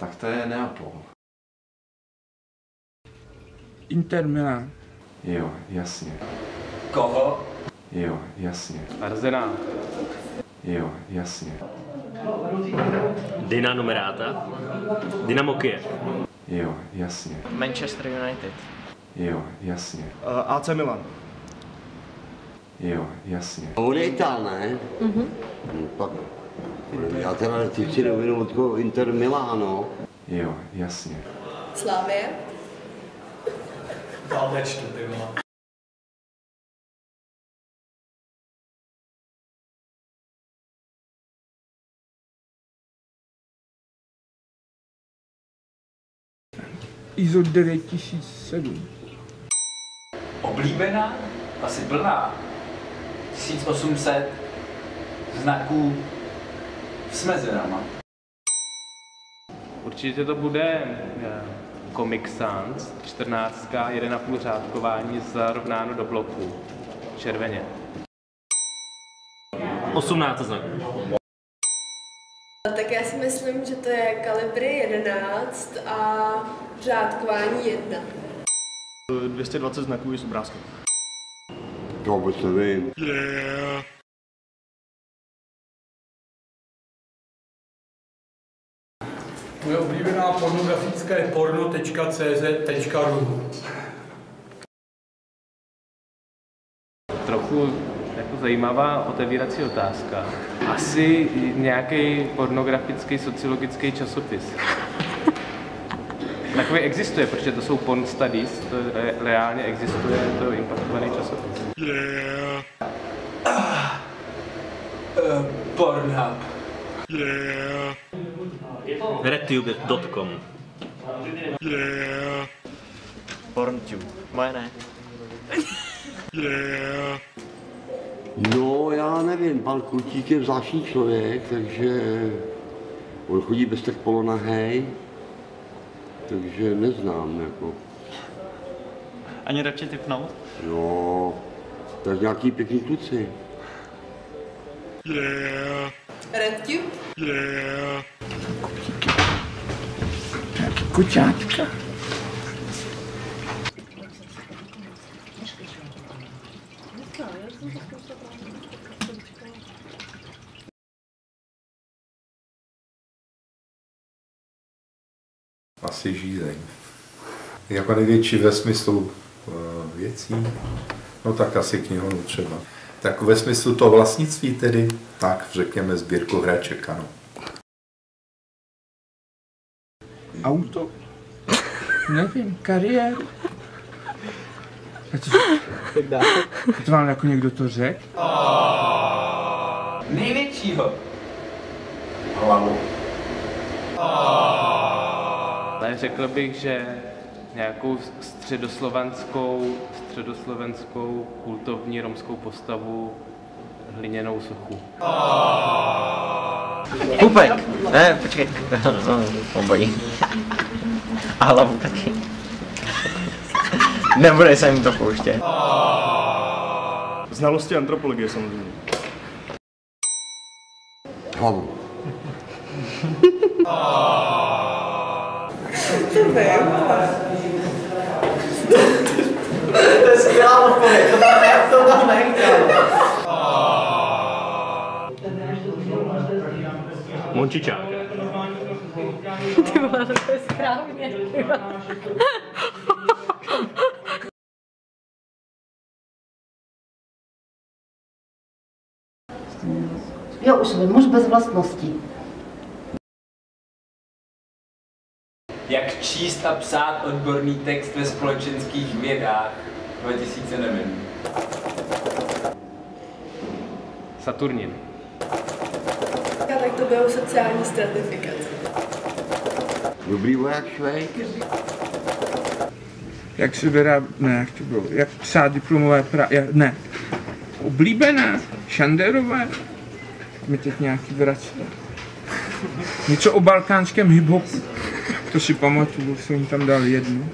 tak to je Neapol. Inter Milan. Jo, jasně. Koho? Jo, jasně. Arsenal. Jo, jasně. Dina numeráta. Dynamo Kiev. Jo, jasně. Manchester United. Jo, jasně. Uh, AC Milan. Jo, jasně. On je Ital, ne? Mhm. Pak, já teda teď si nevím od koho Inter Milano. Jo, jasně. Slávě. Dál nečtu, ty vole. ISO 9007. Oblíbená? Asi plná. 1800 znaků s mezerama. Určitě to bude eh, Comic Sans, 14, 1,5 řádkování zarovnáno do bloku. Červeně. 18 znaků. Tak já si myslím, že to je kalibry 11 a řádkování 1. 220 znaků i s obrázkem. To vůbec nevím. Moje oblíbená pornografická je porno.cz.ru Trochu jako zajímavá otevírací otázka. Asi nějaký pornografický sociologický časopis. Takový existuje, protože to jsou porn studies, to re- reálně existuje, to impaktovaný časopis. Uh, Pornhub. Redtube.com. Porntube. Moje ne. No, já nevím, pan Kutík je zvláštní člověk, takže on chodí bez tak polonahej, takže neznám, jako. Ani radši typnout? No, tak nějaký pěkný kluci. RedTube. Koťáčka. Asi žízeň. Jako největší ve smyslu uh, věcí, no tak asi knihovnu třeba. Tak ve smyslu toho vlastnictví tedy, tak řekněme sbírku hraček, ano. Auto. Nevím, kariéru. A to, to vám jako někdo to řekl? Největšího. Hlavu. Ale řekl bych, že nějakou středoslovanskou, středoslovenskou kultovní romskou postavu hliněnou sochu. Pupek! Ne, počkej. Obojí. A hlavu taky. Nebude se mi to pouštět. Znalosti antropologie samozřejmě. Hlavu. To ale... To je skvělá odpověď, to tam, ne, to tam nechtěl. Mončičák. Ty vole, to je správně. Jo, už vím, muž bez vlastností. Jak číst a psát odborný text ve společenských vědách 2000 nevím. Saturnin. Bylo sociální stratifikace. Dobrý voják Švejk. Jak se vyrábí, ne, jak to bylo, jak psát diplomové pra, jak, ne, oblíbené, šanderové, mi teď nějaký vrací. Něco o balkánském hiphopu, to si pamatuju, jsem jim tam dal jednu.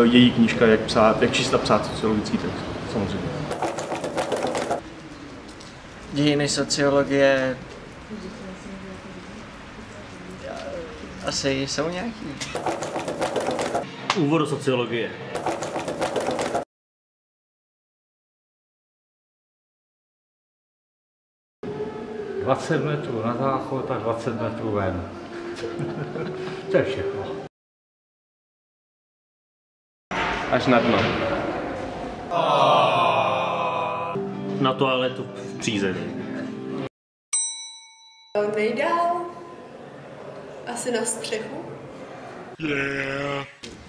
Uh, její knížka, jak, psát, jak číst a psát sociologický text, samozřejmě. Dějiny sociologie Asi jsou nějaký. Úvod do sociologie. Dvacet metrů na záchod a 20 metrů ven. to je všechno. Až na dno. Na toaletu v přízemí. Nejdál? Asi na střechu?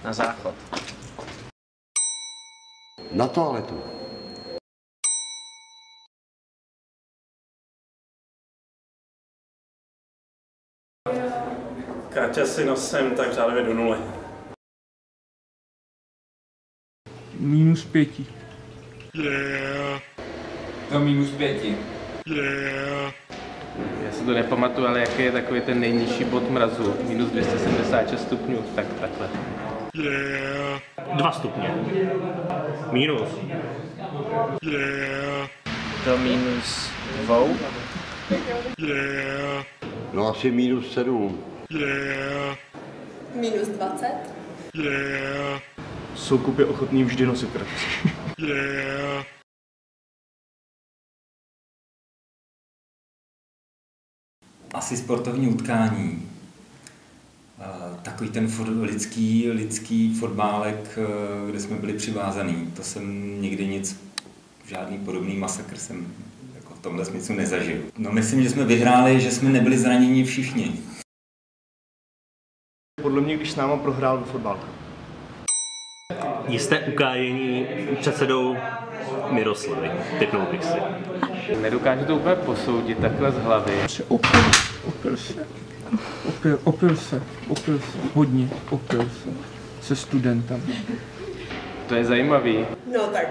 Na záchod. Na toaletu. Kraťasy nosem tak řádově do nuly. Minus pěti. Do minus pěti. Já si to nepamatuju, ale jaký je takový ten nejnižší bod mrazu? Minus 276 stupňů, tak takhle. Dva stupně. Minus. Do minus dvou. No asi minus sedm. Minus 20? Soukup je ochotný vždy nosit kraťasy. Asi sportovní utkání. Eh, Takový ten for, lidský, lidský fotbálek, eh, kde jsme byli přivázaný. To jsem nikdy nic, žádný podobný masakr jsem jako v tomhle smyslu nezažil. No myslím, že jsme vyhráli, že jsme nebyli zraněni všichni. Podle mě, když s náma prohrál ve. Jste ukájení předsedou Miroslavy, typnul bych si. Nedokážu to úplně posoudit takhle z hlavy. Opil, opil se. Opil, opil se, opil se, hodně, opil se. Se studentem. To je zajímavý. No tak,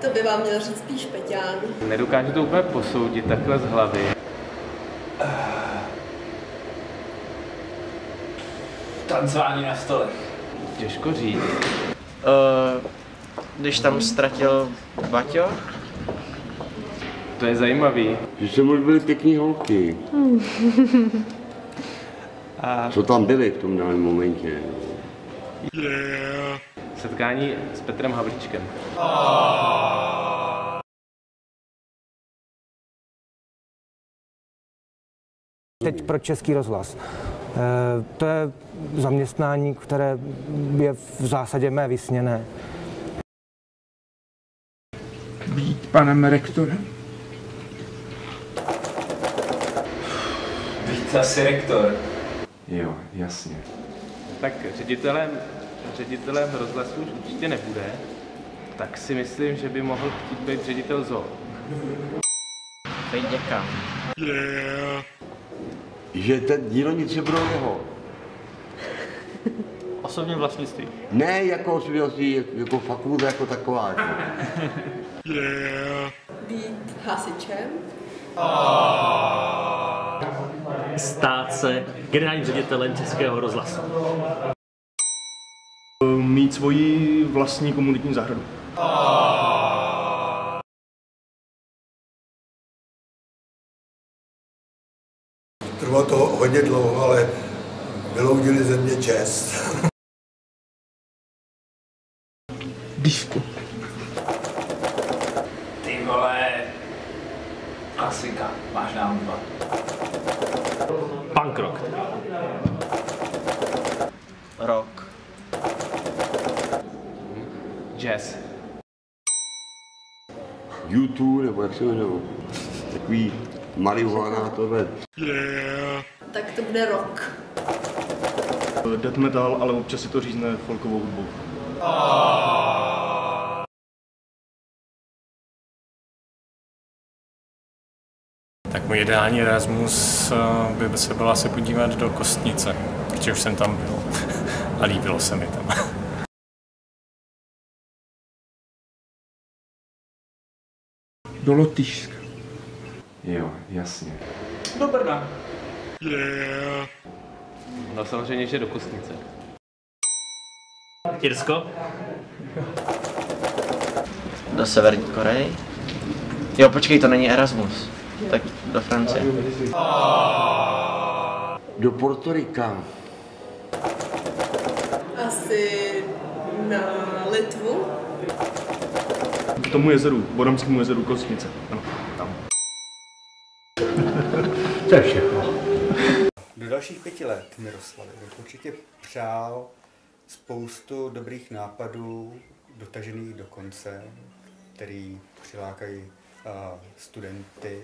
to by vám měl říct spíš Peťán. Nedokážu to úplně posoudit takhle z hlavy. Tancování na stole. Těžko říct. Uh, když tam ztratil Baťo, To je zajímavý. Že jsem už byly pěkný holky. A Co tam byly v tom daném momentě. Setkání s Petrem Havlíčkem. Teď pro Český rozhlas. Eh, To je zaměstnání, které je v zásadě mé vysněné. Být panem rektorem. Být asi rektor. Jo, jasně. Tak ředitelem, ředitelem rozhlasu už určitě nebude. Tak si myslím, že by mohl chtít být ředitel zoo. Bej děka. Že ten dílnice budou jeho. Osobní vlastnictví. Ne jako osobnosti, jako fakulta jako taková. Jako. Být hasičem? Stát se generálním ředitelem Českého rozhlasu. Mít svoji vlastní komunitní zahradu. Trvalo to hodně dlouho, ale vyloudili ze mě čest. Disco. Ty vole. Klasika. Vážná hudba. Punk rock. Rock. Jazz. YouTube, nebo jak se jmenují. Takový marihuana tohle. Tak to bude rok. Death metal, ale občas si to řízne folkovou hudbou. Tak můj ideální Erasmus eh, by se byl asi podívat do Kostnice, protože už jsem tam byl a líbilo se mi tam. Do Lotyšska. Jo, jasně. Do Brna. No samozřejmě, že do Kostnice. Irsko? Do Severní Koreji? Jo, počkej, to není Erasmus. Tak do Francie. Do Portorika. asi na Litvu. K tomu jezeru, Bodomskému jezeru Kostnice. Ano, To je všechno. Do dalších pěti let Miroslavy bych určitě přál spoustu dobrých nápadů, dotažených do konce, který přilákají uh, studenty